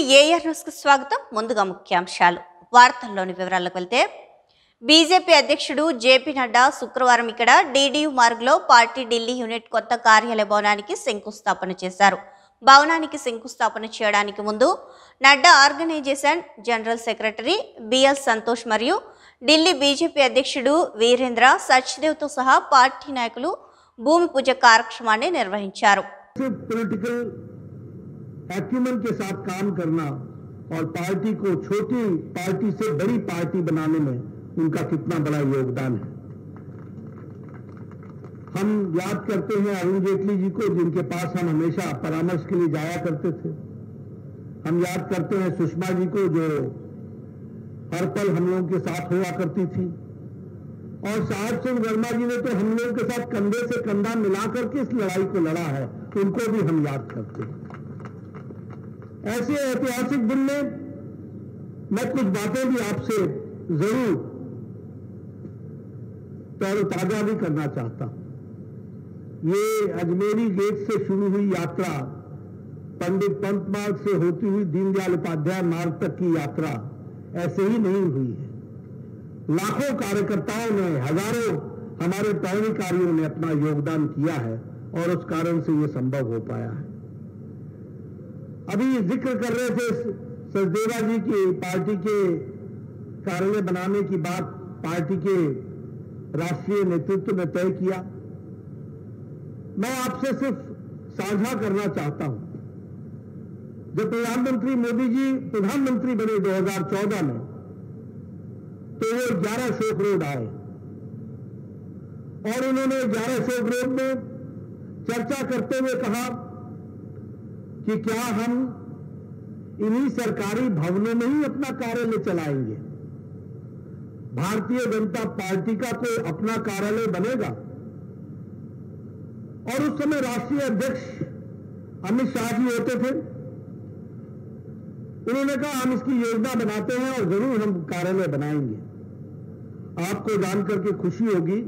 AR న్యూస్కు స్వాగతం. ముందుగా ముఖ్యాంశాలు. వార్తల్లోని వివరాలకు వెళ్తే బీజేపీ అధ్యక్షుడు జేపీ నడ్డా శుక్రవారం ఇక్కడ డీడీయూ మార్గ్లో పార్టీ ఢిల్లీ యూనిట్ కొత్త కార్యాలయ భవనానికి శంకుస్థాపన చేశారు. భవనానికి శంకుస్థాపన చేయడానికి ముందు Nadda organisation general secretary BL Santosh మరియు ఢిల్లీ బీజేపీ అధ్యక్షుడు వీరేంద్ర సచ్దేవ్తో సహా పార్టీ నాయకులు భూమి పూజ కార్యక్రమాన్ని నిర్వహించారు. एक्यूमन के साथ काम करना और पार्टी को छोटी पार्टी से बड़ी पार्टी बनाने में उनका कितना बड़ा योगदान है। हम याद करते हैं अरुण जेटली जी को, जिनके पास हम हमेशा परामर्श के लिए जाया करते थे। हम याद करते हैं सुषमा जी को, जो हर पल हम लोगों के साथ हुआ करती थी। और साहब सिंह वर्मा जी ने तो हम लोगों के साथ कंधे से कंधा मिला करके इस लड़ाई को लड़ा है, उनको भी हम याद करते हैं। ऐसे ऐतिहासिक दिन में मैं कुछ बातें भी आपसे ज़रूर तरोताजा भी करना चाहता हूँ। ये अजमेरी गेट से शुरू हुई यात्रा, पंडित पंत मार्ग से होती हुई दीनदयाल उपाध्याय मार्ग तक की यात्रा, ऐसे ही नहीं हुई है। लाखों कार्यकर्ताओं ने, हज़ारों हमारे पदाधिकारियों ने अपना योगदान किया है और उस कारण से ये संभव हो पाया है। अभी ज़िक्र कर रहे थे सचदेवा जी की पार्टी के कार्यालय बनाने की बात पार्टी के राष्ट्रीय नेतृत्व ने तय किया। मैं आपसे सिर्फ़ साझा करना चाहता हूँ। जब प्रधानमंत्री मोदी जी प्रधानमंत्री बने 2014 में तो वो ग्यारह शोक रोड आए। और उन्होंने ग्यारह शोक रोड में चर्चा करते हुए कहा कि क्या हम इन्हीं सरकारी भवनों में ही अपना कार्यालय चलाएँगे? भारतीय जनता पार्टी का कोई अपना कार्यालय बनेगा? और उस समय राष्ट्रीय अध्यक्ष अमित शाह जी होते थे। उन्होंने कहा, हम इसकी योजना बनाते हैं और ज़रूर हम कार्यालय बनाएँगे। आपको जानकर के खुशी होगी